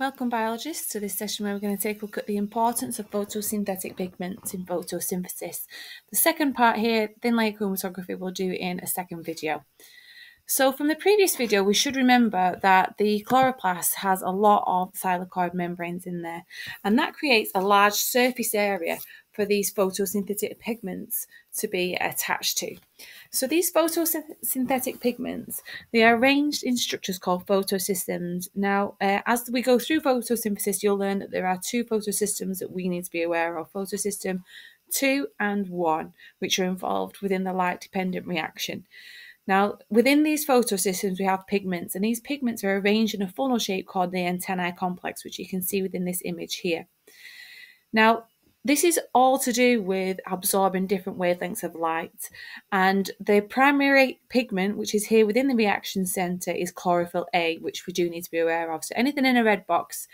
Welcome biologists to this session where we're going to take a look at the importance of photosynthetic pigments in photosynthesis. The second part here, thin layer chromatography, we'll do in a second video. So from the previous video, we should remember that the chloroplast has a lot of thylakoid membranes in there, and that creates a large surface area for these photosynthetic pigments to be attached to. So these photosynthetic pigments, they are arranged in structures called photosystems. Now, uh, as we go through photosynthesis, you'll learn that there are two photosystems that we need to be aware of, photosystem 2 and 1, which are involved within the light-dependent reaction. Now, within these photosystems, we have pigments, and these pigments are arranged in a funnel shape called the antennae complex, which you can see within this image here. Now, this is all to do with absorbing different wavelengths of light. And the primary pigment, which is here within the reaction centre, is chlorophyll A, which we do need to be aware of. So anything in a red box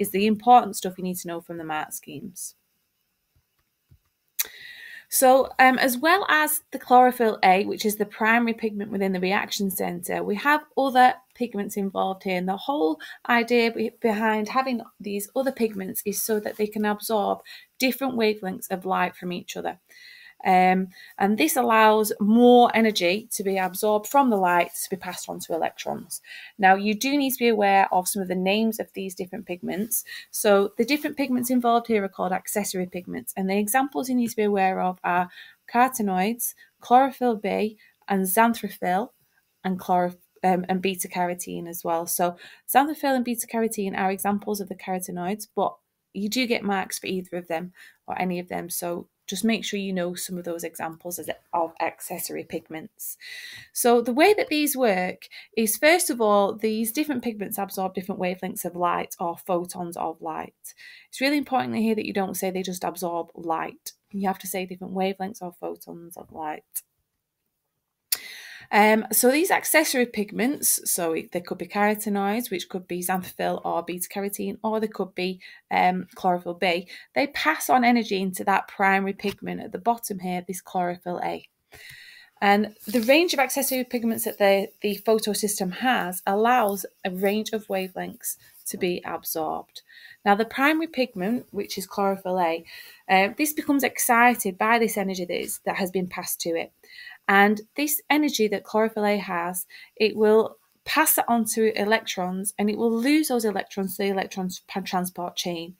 is the important stuff you need to know from the mark schemes. So, um, as well as the chlorophyll A, which is the primary pigment within the reaction centre, we have other pigments involved here. And the whole idea behind having these other pigments is so that they can absorb different wavelengths of light from each other. Um, and this allows more energy to be absorbed from the light to be passed on to electrons. Now, you do need to be aware of some of the names of these different pigments. So, the different pigments involved here are called accessory pigments, and the examples you need to be aware of are carotenoids, chlorophyll B, and xanthophyll, and chlorophyll. Um, and beta carotene as well. So, xanthophyll and beta carotene are examples of the carotenoids, but you do get marks for either of them or any of them. So, just make sure you know some of those examples of accessory pigments. So the way that these work is first of all, these different pigments absorb different wavelengths of light or photons of light. It's really important here that you don't say they just absorb light. You have to say different wavelengths or photons of light. Um, so these accessory pigments, so they could be carotenoids, which could be xanthophyll or beta carotene, or they could be um, chlorophyll B. They pass on energy into that primary pigment at the bottom here, this chlorophyll A. And the range of accessory pigments that the, the photosystem has allows a range of wavelengths to be absorbed. Now, the primary pigment, which is chlorophyll A, uh, this becomes excited by this energy that, is, that has been passed to it. And this energy that chlorophyll A has, it will pass it on to electrons and it will lose those electrons to the electron transport chain.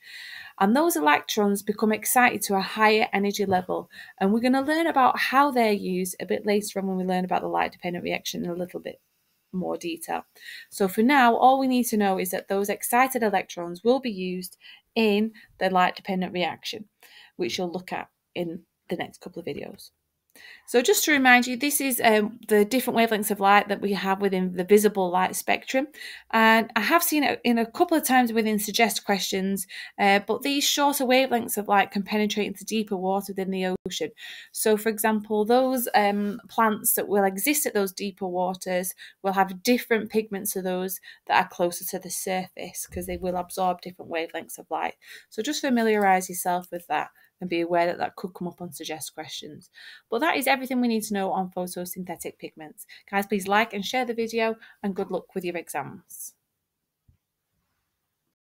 And those electrons become excited to a higher energy level. And we're going to learn about how they're used a bit later on when we learn about the light dependent reaction in a little bit more detail. So for now, all we need to know is that those excited electrons will be used in the light dependent reaction, which you'll look at in the next couple of videos. So just to remind you, this is um, the different wavelengths of light that we have within the visible light spectrum. And I have seen it in a couple of times within suggest questions, uh, but these shorter wavelengths of light can penetrate into deeper water within the ocean. So for example, those um, plants that will exist at those deeper waters will have different pigments to those that are closer to the surface because they will absorb different wavelengths of light. So just familiarise yourself with that and be aware that that could come up on suggest questions. But that is everything we need to know on photosynthetic pigments. Guys, please like and share the video and good luck with your exams.